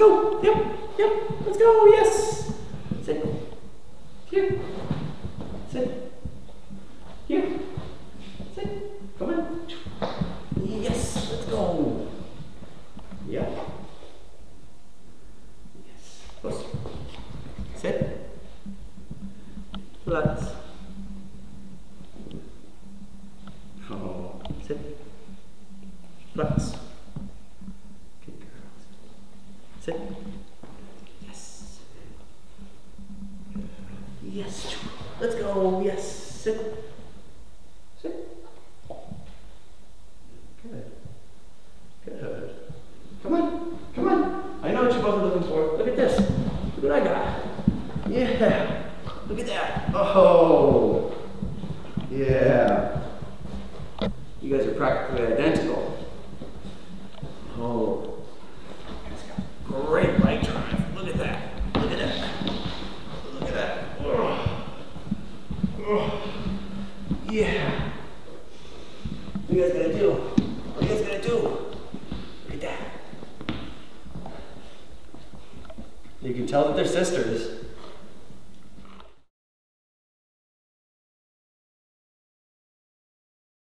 go. Yep. Yep. Let's go. Yes. Sit. Here. Sit. Here. Sit. Come on. Yes. Let's go. Yep. Yes. Push. Sit. Relax. Oh, sit. Relax. Good girls. Sit. Yes. Yes. Let's go. Yes. Sit. Sit. Good. Good. Come on. Come on. I know what you're both looking for. Look at this. Look what I got. Yeah. Look at that. Oh. Yeah. You guys are practically identical. Oh. Guys got great bite drive. Look at that. Look at that. Look at that. Oh. Oh. Yeah. What are you guys gonna do? What are you guys gonna do? Look at that. You can tell that they're sisters.